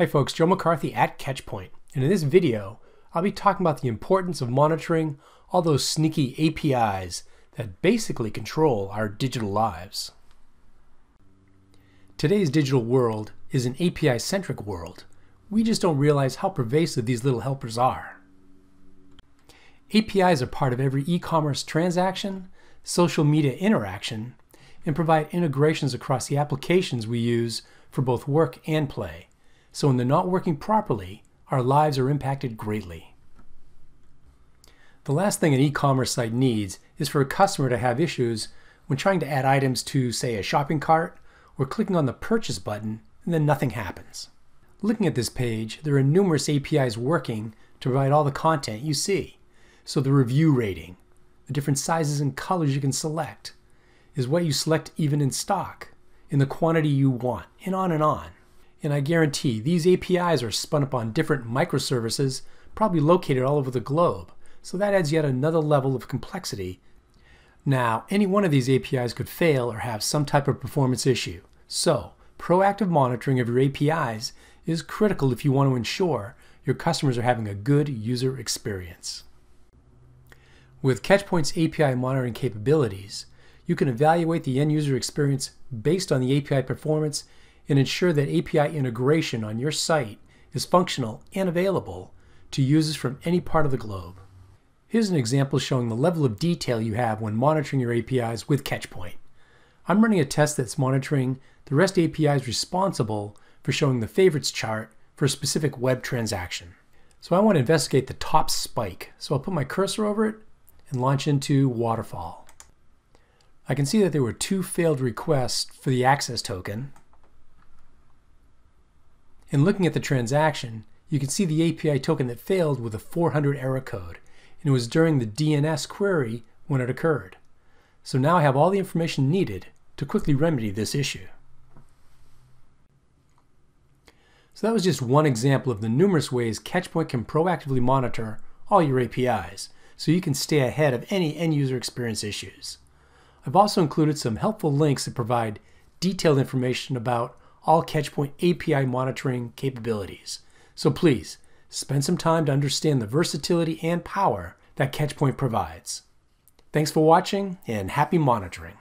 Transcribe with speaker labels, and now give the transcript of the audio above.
Speaker 1: Hi folks, Joe McCarthy at Catchpoint, and in this video, I'll be talking about the importance of monitoring all those sneaky APIs that basically control our digital lives. Today's digital world is an API-centric world. We just don't realize how pervasive these little helpers are. APIs are part of every e-commerce transaction, social media interaction, and provide integrations across the applications we use for both work and play. So when they're not working properly, our lives are impacted greatly. The last thing an e-commerce site needs is for a customer to have issues when trying to add items to, say, a shopping cart, or clicking on the purchase button and then nothing happens. Looking at this page, there are numerous APIs working to provide all the content you see. So the review rating, the different sizes and colors you can select, is what you select even in stock, in the quantity you want, and on and on. And I guarantee these APIs are spun up on different microservices, probably located all over the globe. So that adds yet another level of complexity. Now, any one of these APIs could fail or have some type of performance issue. So, proactive monitoring of your APIs is critical if you want to ensure your customers are having a good user experience. With Catchpoint's API monitoring capabilities, you can evaluate the end user experience based on the API performance and ensure that API integration on your site is functional and available to users from any part of the globe. Here's an example showing the level of detail you have when monitoring your APIs with Catchpoint. I'm running a test that's monitoring the REST APIs responsible for showing the favorites chart for a specific web transaction. So I want to investigate the top spike. So I'll put my cursor over it and launch into Waterfall. I can see that there were two failed requests for the access token, in looking at the transaction, you can see the API token that failed with a 400 error code, and it was during the DNS query when it occurred. So now I have all the information needed to quickly remedy this issue. So that was just one example of the numerous ways Catchpoint can proactively monitor all your APIs, so you can stay ahead of any end user experience issues. I've also included some helpful links that provide detailed information about all Catchpoint API monitoring capabilities. So please, spend some time to understand the versatility and power that Catchpoint provides. Thanks for watching and happy monitoring.